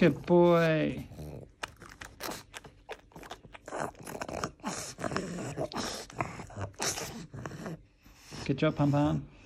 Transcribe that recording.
Good boy. Good job, Pom Pom.